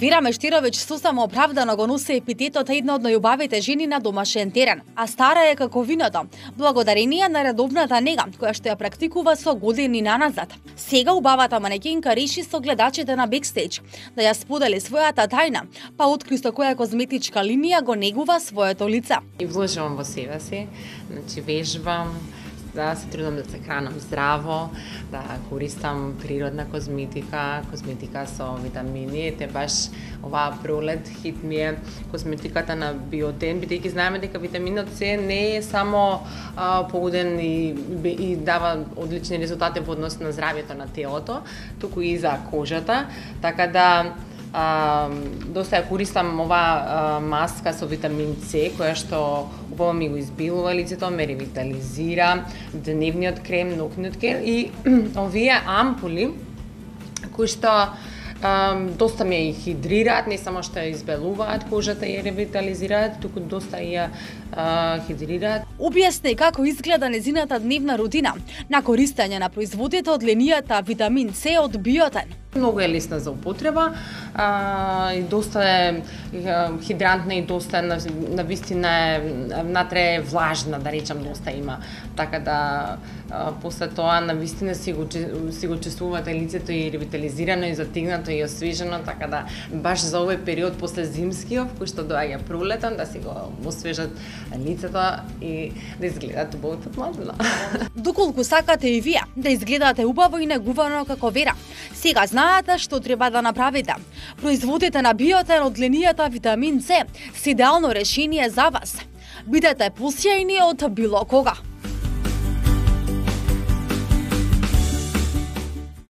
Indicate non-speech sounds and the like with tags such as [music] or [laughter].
Вира Мештировиќ сусамо оправдано го носи епитетот една од најубавите жени на домашен терен, а стара е како виното, благодарение на редовната нега која што ја практикува со години наназад. Сега убавата манекинка реши со гледачите на бекстејдж да ја сподели својата тајна, па откри со која козметичка линија го негува своето лице. И вложувам во себе си, значи вежбам, да се трудам да се хранам здраво, да користам природна козметика, козметика со витамини, те баш оваа пролет хит ми е козметиката на Биотен, бидејќи знаеме дека витаминот С не е само а, погоден и, и дава одлични резултати во однос на здравјето на телото, туку и за кожата, така да а, доста ја користам оваа маска со витамин С, која што убаво ми го избилува лицето, ме ревитализира, дневниот крем, нокниот крем и [clears throat] овие ампули кои што доста ме и хидрираат, не само што ја избелуваат кожата и ја ревитализираат, туку доста ја хидрираат. Објасни како изгледа незината дневна рутина на користење на производите од линијата витамин С од Биотен. Многу е лесна за употреба, а, и доста е хидрантна и доста на, на вистина е внатре е влажна, да речам, доста има. Така да а, после тоа на вистина си го си го чувствувате лицето и ревитализирано и затигнато и освежено, така да баш за овој период после зимскиот кој што доаѓа пролетен да си го освежат лицето и да изгледате убаво младно. Доколку сакате и вие да изгледате убаво и негувано како Вера, сега знаете што треба да направите. Производите на биотен од линијата витамин С се идеално решение за вас. Бидете посјајни од било кога.